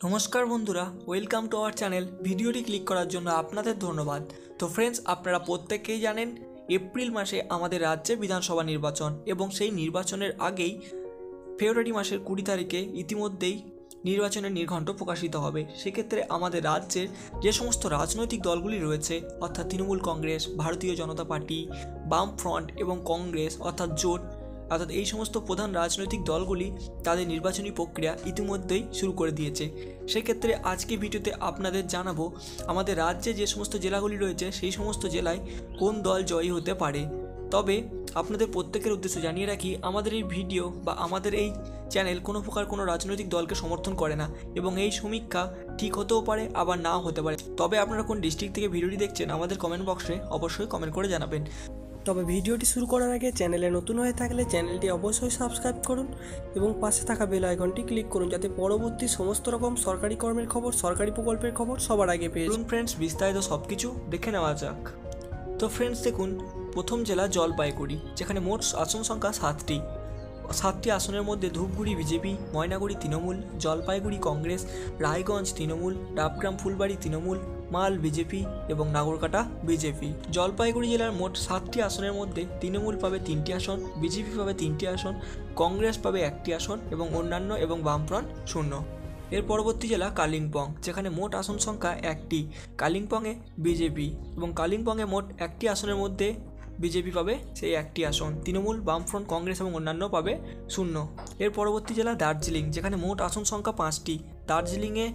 নমস্কার বন্ধুরা welcome to our channel ভিডিওটি ক্লিক করার জন্য আপনাদের ধন্যবাদ। তো ফ্রেন্ডস আপনারা প্রত্যেকেই জানেন এপ্রিল মাসে আমাদের রাজ্যে বিধানসভা নির্বাচন এবং সেই নির্বাচনের আগেই ফেব্রুয়ারি মাসের কুড়ি তারিখে ইতিমধ্যেই নির্বাচনের নির্ঘণ্ট প্রকাশিত হবে। সেক্ষেত্রে আমাদের রাজ্যের যে সমস্ত রাজনৈতিক দলগুলি রয়েছে, অর্থাৎ তৃণমূল কংগ্রেস, ভারতীয় জনতা পার্টি বাম ফ্রন্ট এবং কংগ্রেস, অর্থাৎ জোট অর্থাৎ এই সমস্ত প্রধান রাজনৈতিক দলগুলি তাদের নির্বাচনী প্রক্রিয়া ইতিমধ্যেই শুরু করে দিয়েছে। সেক্ষেত্রে আজকে ভিডিওতে আপনাদের জানাব, আমাদের রাজ্যে যে সমস্ত জেলাগুলি রয়েছে, সেই সমস্ত জেলায় কোন দল জয়ী হতে পারে। তবে আপনাদের প্রত্যেকের উদ্দেশ্যে জানিয়ে রাখি, আমাদের এই ভিডিও বা আমাদের এই চ্যানেল কোনো প্রকার কোনো রাজনৈতিক দলকে সমর্থন করে না এবং এই সমীক্ষা ঠিক হতেও পারে, আবার নাও হতে পারে। তবে আপনারা কোন ডিস্ট্রিক্ট থেকে ভিডিওটি দেখছেন, আমাদের কমেন্ট বক্সে অবশ্যই কমেন্ট করে জানাবেন। তবে ভিডিওটি শুরু করার আগে চ্যানেলে নতুন হয়ে থাকলে চ্যানেলটি অবশ্যই সাবস্ক্রাইব করুন এবং পাশে থাকা বেল আইকনটি ক্লিক করুন যাতে পরবর্তী সমস্ত রকম সরকারি কর্মের খবর, সরকারি প্রকল্পের খবর সবার আগে পেয়ে যান। ফ্রেন্ডস বিস্তারিত সব কিছু দেখে নেওয়া যাক তো ফ্রেন্ডস দেখুন, প্রথম জেলা জলপাইগুড়ি, যেখানে মোট আসন সংখ্যা সাতটি সাতটি আসনের মধ্যে ধূপগুড়ি বিজেপি, ময়নাগুড়ি তৃণমূল, জলপাইগুড়ি কংগ্রেস, রায়গঞ্জ তৃণমূল, ডাবগ্রাম ফুলবাড়ি তৃণমূল, মাল বিজেপি এবং নাগরকাটা বিজেপি। জলপাইগুড়ি জেলার মোট সাতটি আসনের মধ্যে তৃণমূল পাবে তিনটি আসন, বিজেপি পাবে তিনটি আসন, কংগ্রেস পাবে একটি আসন এবং অন্যান্য এবং বামফ্রন্ট শূন্য। এর পরবর্তী জেলা কালিম্পং, যেখানে মোট আসন সংখ্যা একটি। কালিম্পংয়ে বিজেপি এবং কালিম্পংয়ে মোট একটি আসনের মধ্যে বিজেপি পাবে, সেই একটি আসন। তৃণমূল, বামফ্রন্ট, কংগ্রেস এবং অন্যান্য পাবে শূন্য। এর পরবর্তী জেলা দার্জিলিং, যেখানে মোট আসন সংখ্যা পাঁচটি। দার্জিলিংয়ে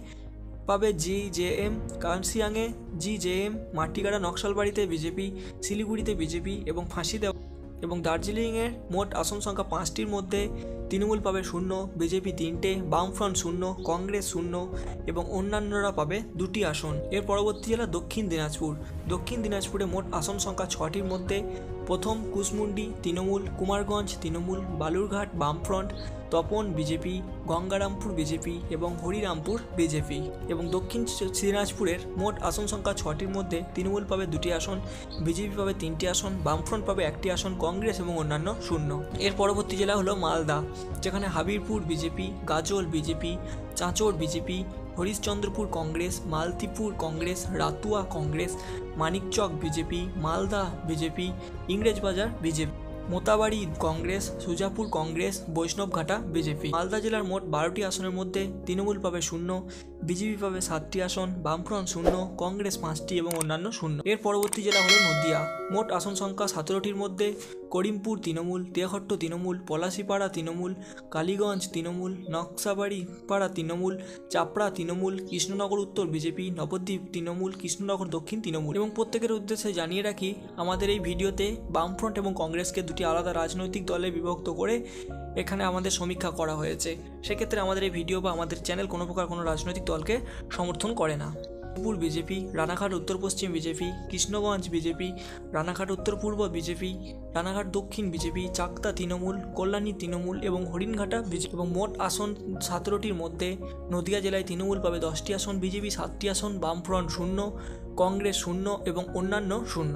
পাবে জি জে এম, কানসিয়াংয়ে জি জে এম, মাটিগাড়া, নকশালবাড়িতে বিজেপি, শিলিগুড়িতে বিজেপি এবং ফাঁসিতে এবং দার্জিলিংয়ের মোট আসন সংখ্যা পাঁচটির মধ্যে তৃণমূল পাবে শূন্য, বিজেপি তিনটে, বামফ্রন্ট শূন্য, কংগ্রেস শূন্য এবং অন্যান্যরা পাবে দুটি আসন। এর পরবর্তী জেলা দক্ষিণ দিনাজপুর। দক্ষিণ দিনাজপুরে মোট আসন সংখ্যা ছটির মধ্যে প্রথম কুসমুন্ডি তৃণমূল, কুমারগঞ্জ, তৃণমূল, বালুরঘাট, বামফ্রন্ট তপন বিজেপি, গঙ্গারামপুর বিজেপি এবং হরিরামপুর বিজেপি এবং দক্ষিণ দিনাজপুরের মোট আসন সংখ্যা ছটির মধ্যে তৃণমূল পাবে দুটি আসন, বিজেপি পাবে তিনটি আসন, বামফ্রন্ট পাবে একটি আসন, কংগ্রেস এবং অন্যান্য শূন্য। এর পরবর্তী জেলা হলো মালদা, যেখানে হাবিরপুর বিজেপি, গাজল BJP, চাঁচড় BJP, Harishchandrapur Congress, Malatipur Congress, Ratua Congress, Manikchak BJP, Malda BJP, English Bazar BJP. Mothabari Congress, Sujapur Congress Baishnabghata BJP. Malda জেলার মোট বারোটি আসনের মধ্যে তৃণমূল পাবে শূন্য, বিজেপি পাবে সাতটি আসন, বামফ্রন্ট শূন্য, কংগ্রেস পাঁচটি এবং অন্যান্য শূন্য। এর পরবর্তী জেলা হলো নদিয়া। মোট আসন সংখ্যা সতেরোটির মধ্যে করিমপুর তৃণমূল, তেহট্ট তৃণমূল, পলাশিপাড়া তৃণমূল, কালীগঞ্জ তৃণমূল, নকশাবাড়ি পাড়া তৃণমূল, চাপড়া তৃণমূল, কৃষ্ণনগর উত্তর বিজেপি, নবদ্বীপ তৃণমূল, কৃষ্ণনগর দক্ষিণ তৃণমূল। এবং প্রত্যেকের উদ্দেশ্যে জানিয়ে রাখি, আমাদের এই ভিডিওতে বামফ্রন্ট এবং কংগ্রেসকে দুটি আলাদা রাজনৈতিক দলে বিভক্ত করে এখানে আমাদের সমীক্ষা করা হয়েছে। সেক্ষেত্রে আমাদের এই ভিডিও বা আমাদের চ্যানেল কোনো প্রকার কোনো রাজনৈতিক দলকে সমর্থন করে না। মেদিনীপুর বিজেপি, রানাঘাট, উত্তর পশ্চিম বিজেপি, কৃষ্ণগঞ্জ বিজেপি, রানাঘাট, উত্তর পূর্ব বিজেপি রানাঘাট, দক্ষিণ বিজেপি, চাকদা তৃণমূল, কল্যাণী তৃণমূল এবং হরিণঘাটা বিজেপি এবং মোট আসন সতেরোটির মধ্যে নদিয়া জেলায় তৃণমূল পাবে দশটি আসন, বিজেপি সাতটি আসন, বামফ্রন্ট শূন্য, কংগ্রেস শূন্য এবং অন্যান্য শূন্য।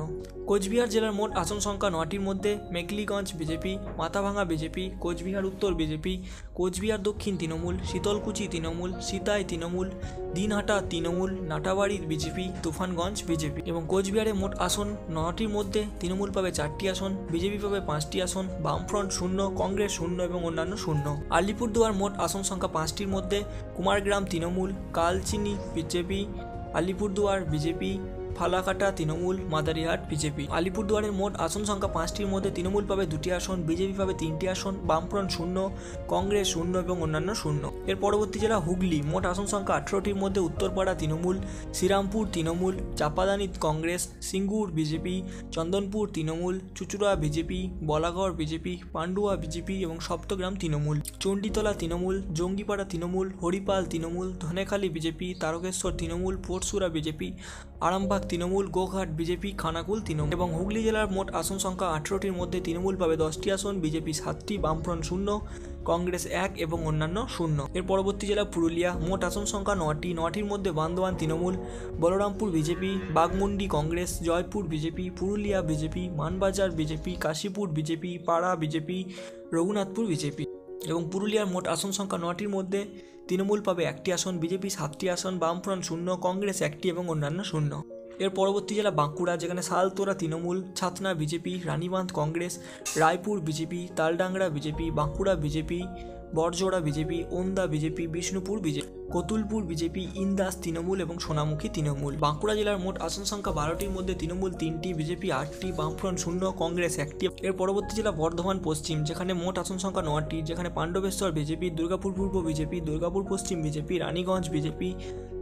কোচবিহার জেলার মোট আসন সংখ্যা নটির মধ্যে মেকলিগঞ্জ বিজেপি মাথাভাঙা বিজেপি, কোচবিহার উত্তর বিজেপি, কোচবিহার দক্ষিণ তৃণমূল, শীতলকুচি তৃণমূল, সিতাই তৃণমূল, দিনহাটা তৃণমূল নাটাবাড়ির বিজেপি, তুফানগঞ্জ বিজেপি এবং কোচবিহারে মোট আসন নটির মধ্যে তৃণমূল পাবে চারটি আসন। বিজেপি পাবে পাঁচটি আসন, বামফ্রন্ট শূন্য, কংগ্রেস শূন্য এবং অন্যান্য শূন্য। আলিপুরদুয়ার মোট আসন সংখ্যা পাঁচটির মধ্যে Kumargram, Trinamool, Kalchini, BJP, Alipurduar, BJP Falakata, Trinamool, Madarihat, BJP. আলিপুরদুয়ারের মোট আসন সংখ্যা পাঁচটির মধ্যে তৃণমূল পাবে দুটি আসন, বিজেপি পাবে তিনটি আসন, বামফ্রন্ট শূন্য, কংগ্রেস শূন্য এবং অন্যান্য শূন্য। এর পরবর্তী জেলা হুগলি, মোট আসন সংখ্যা আঠেরোটির মধ্যে Uttarpara Trinamool, Serampore Trinamool Chapdani Congress, Singur BJP, Chandanpur Trinamool, Chuchura BJP, Balagarh BJP, Pandua BJP এবং Saptagram Trinamool. Chanditala Trinamool, Jangipara Trinamool, Haripal Trinamool, Dhanekhali BJP, Tarakeswar Trinamool Pursurah BJP, Arambagh Trinamool, Goghat BJP, Khanakul Trinamool এবং হুগলি জেলার মোট আসন সংখ্যা আঠেরোটির মধ্যে তৃণমূল পাবে দশটি আসন, বিজেপি সাতটি, বামফ্রন্ট শূন্য, কংগ্রেস এক এবং অন্যান্য শূন্য। এর পরবর্তী জেলা পুরুলিয়া, মোট আসন সংখ্যা নটি, নটির মধ্যে Bandwan Trinamool, Balarampur BJP Baghmundi Congress, Joypur BJP, Purulia BJP, Manbazar BJP, Kashipur BJP, Para BJP, Raghunathpur BJP এবং পুরুলিয়ার মোট আসন সংখ্যা নটির মধ্যে তৃণমূল পাবে একটি আসন, বিজেপি সাতটি আসন, বামফ্রন্ট শূন্য, কংগ্রেস একটি এবং অন্যান্য শূন্য। এর পরবর্তী জেলা বাঁকুড়া, যেখানে Saltora, Trinamool, Chhatna, BJP, Ranibandh, Congress, Raipur, BJP, Taldangra, BJP, Bankura, BJP Barjora BJP, Onda, BJP, Bishnupur BJP Kotulpur, BJP, Indas, Trinamool এবং সোনামুখী তৃণমূল। বাঁকুড়া জেলার মোট আসন সংখ্যা বারোটির মধ্যে তৃণমূল তিনটি, বিজেপি আটটি, বামফ্রন্ট শূন্য, কংগ্রেস একটি। এর পরবর্তী জেলা বর্ধমান, পশ্চিম, যেখানে মোট আসন সংখ্যা নটি, যেখানে পাণ্ডবেশ্বর, বিজেপি, দুর্গাপুর পূর্ব বিজেপি, দুর্গাপুর পশ্চিম BJP, Raniganj BJP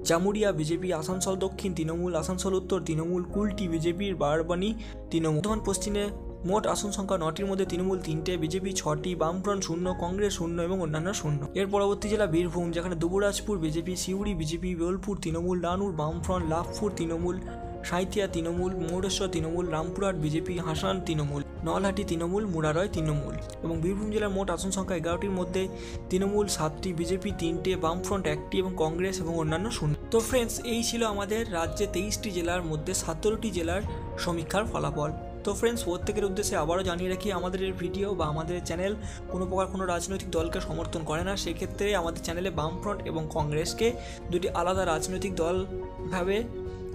Jamuria BJP, Asansol দক্ষিণ তৃণমূল, আসানসোল উত্তর তৃণমূল, কুলটি বিজেপির বারবানি তৃণমূল। বর্ধমান পশ্চিমে মোট আসন সংখ্যা নটির মধ্যে তৃণমূল তিনটে, বিজেপি ছটি, বামফ্রন্ট শূন্য, কংগ্রেস শূন্য এবং অন্যান্য শূন্য। এর পরবর্তী জেলা বীরভূম, যেখানে দুবরাজপুর বিজেপি, সিউড়ি বিজেপি, বোলপুর তৃণমূল রানুর বামফ্রন্ট, লাভপুর তৃণমূল, সাঁইথিয়া তৃণমূল, মৌরেশ্বর তৃণমূল, রামপুরহাট বিজেপি, হাসান তৃণমূল। নলহাটি, তৃণমূল, মুরারয়, তৃণমূল এবং বীরভূম জেলার মোট আসন সংখ্যা এগারোটির মধ্যে তৃণমূল সাতটি, বিজেপি তিনটে, বামফ্রন্ট একটি এবং কংগ্রেস এবং অন্যান্য শূন্য। তো ফ্রেন্ডস এই ছিল আমাদের রাজ্যে তেইশটি জেলার মধ্যে সতেরোটি জেলার সমীক্ষার ফলাফল। তো ফ্রেন্ডস প্রত্যেকের উদ্দেশ্যে আবারও জানিয়ে রাখি, আমাদের এই ভিডিও বা আমাদের চ্যানেল কোনো প্রকার কোনো রাজনৈতিক দলকে সমর্থন করে না। সেক্ষেত্রে আমাদের চ্যানেলে বামফ্রন্ট এবং কংগ্রেসকে দুটি আলাদা রাজনৈতিক দল ভাবে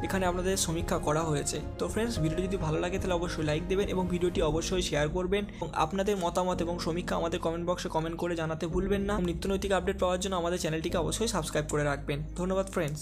এখানে আপনাদের সমীক্ষা করা হয়েছে। তো ফ্রেন্ডস ভিডিওটি যদি ভালো লাগে, তাহলে অবশ্যই লাইক দেবেন এবং ভিডিওটি অবশ্যই শেয়ার করবেন। এবং আপনাদের মতামত এবং সমীক্ষা আমাদের কমেন্ট বক্সে কমেন্ট করে জানাতে ভুলবেন না। নিত্য নৈতিক আপডেট পাওয়ার জন্য আমাদের চ্যানেলটিকে অবশ্যই সাবস্ক্রাইব করে রাখবেন। ধন্যবাদ ফ্রেন্ডস